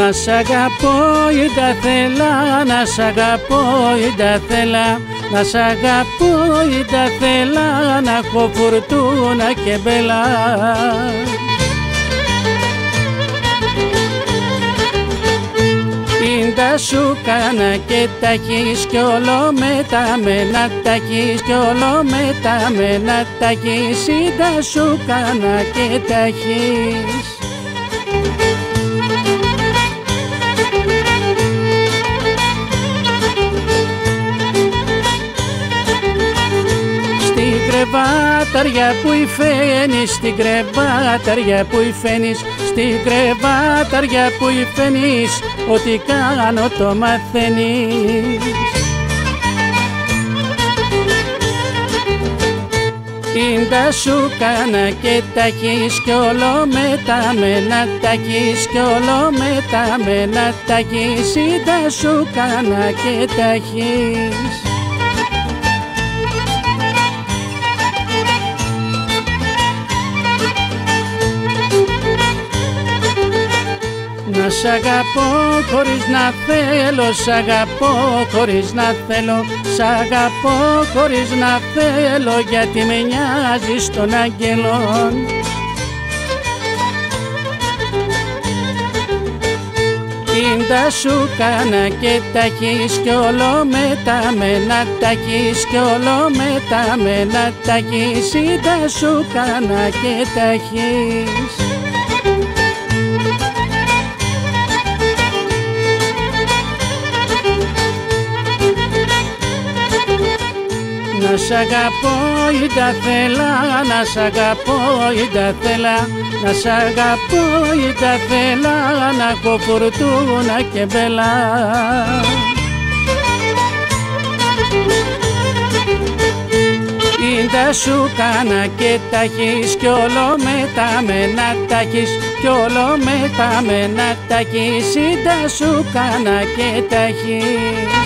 Να σ' αγαπώ ή τα θέλα, να σ' αγαπώ ή τα θέλα. Να σ' αγαπώ ή τα θέλα, να έχω φουρτούνα και μπελά τα σου κάνα και τα έχεις κι όλο μεταμένα τα έχεις κι όλο μεταμένα τα έχεις. Τα σου κάνα και τα έχεις κρεβάταρια που υφαίνεις, στην κρεβάταρια που υφαίνεις, στην κρεβάταρια που υφαίνεις, ό,τι κάνω το μαθαίνεις. τα σου κάνα και τα έχεις κι όλο μεταμένα, τα έχεις κι όλο μεταμένα, τα έχεις τα σου κάνα και τα έχεις. Σ' αγαπώ χωρίς να θέλω, σ' αγαπώ χωρίς να θέλω Σ' αγαπώ χωρίς να θέλω γιατί με νοιάζεις των αγγελών τα σου κάνα και τα έχεις κι όλο μεταμένα τα έχεις κι όλο μεταμένα τα έχεις τα σου κάνα και τα έχεις Να σ' αγαπώ ή τα θέλα, να σ' αγαπώ ή τα θέλα. Να σ' αγαπώ ή τα θέλα, να έχω φουρτούνα και μπελά τα σου κάνα και τα έχεις κι όλο μεταμένα τα έχεις κι όλο μεταμένα τα έχεις. Τα σου κάνα και τα έχεις